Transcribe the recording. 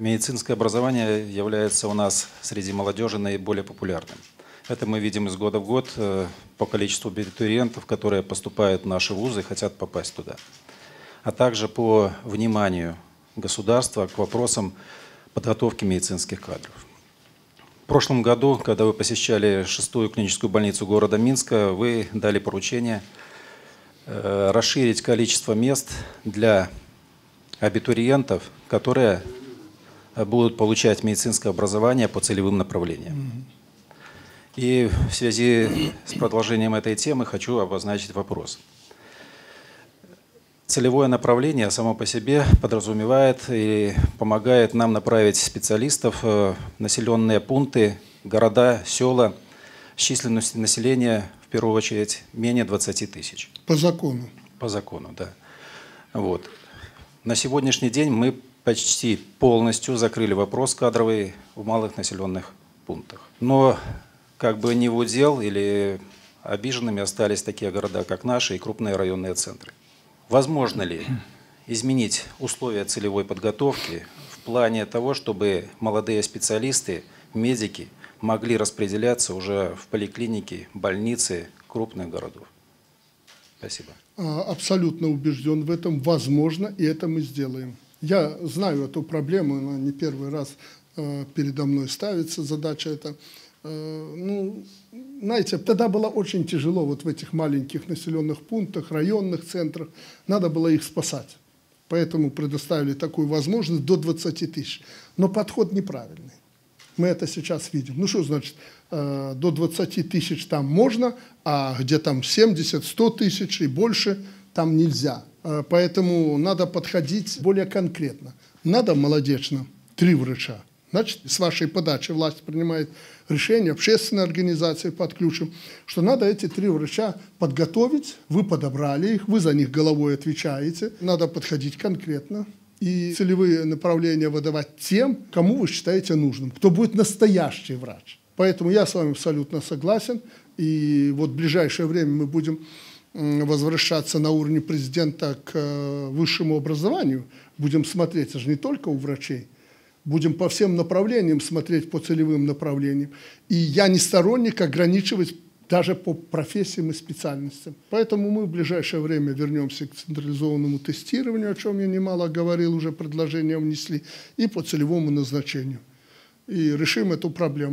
Медицинское образование является у нас среди молодежи наиболее популярным. Это мы видим из года в год э, по количеству абитуриентов, которые поступают в наши вузы и хотят попасть туда. А также по вниманию государства к вопросам подготовки медицинских кадров. В прошлом году, когда вы посещали шестую клиническую больницу города Минска, вы дали поручение э, расширить количество мест для абитуриентов, которые будут получать медицинское образование по целевым направлениям. И в связи с продолжением этой темы хочу обозначить вопрос. Целевое направление само по себе подразумевает и помогает нам направить специалистов в населенные пункты, города, села с численностью населения, в первую очередь, менее 20 тысяч. По закону. По закону, да. Вот. На сегодняшний день мы почти полностью закрыли вопрос кадровый в малых населенных пунктах. Но как бы не в удел или обиженными остались такие города, как наши и крупные районные центры. Возможно ли изменить условия целевой подготовки в плане того, чтобы молодые специалисты, медики могли распределяться уже в поликлинике, больницы крупных городов? Спасибо. А, абсолютно убежден в этом. Возможно, и это мы сделаем. Я знаю эту проблему, она не первый раз э, передо мной ставится, задача эта. Э, ну, знаете, тогда было очень тяжело вот в этих маленьких населенных пунктах, районных центрах, надо было их спасать. Поэтому предоставили такую возможность до 20 тысяч. Но подход неправильный. Мы это сейчас видим. Ну что значит, э, до 20 тысяч там можно, а где там 70, 100 тысяч и больше там нельзя. Э, поэтому надо подходить более конкретно. Надо молодечно три врача. Значит, с вашей подачи власть принимает решение, общественные организации подключим, что надо эти три врача подготовить, вы подобрали их, вы за них головой отвечаете, надо подходить конкретно и целевые направления выдавать тем, кому вы считаете нужным, кто будет настоящий врач. Поэтому я с вами абсолютно согласен, и вот в ближайшее время мы будем возвращаться на уровне президента к э, высшему образованию, будем смотреть, это же не только у врачей, будем по всем направлениям смотреть, по целевым направлениям. И я не сторонник ограничивать даже по профессиям и специальностям. Поэтому мы в ближайшее время вернемся к централизованному тестированию, о чем я немало говорил, уже предложения внесли, и по целевому назначению. И решим эту проблему.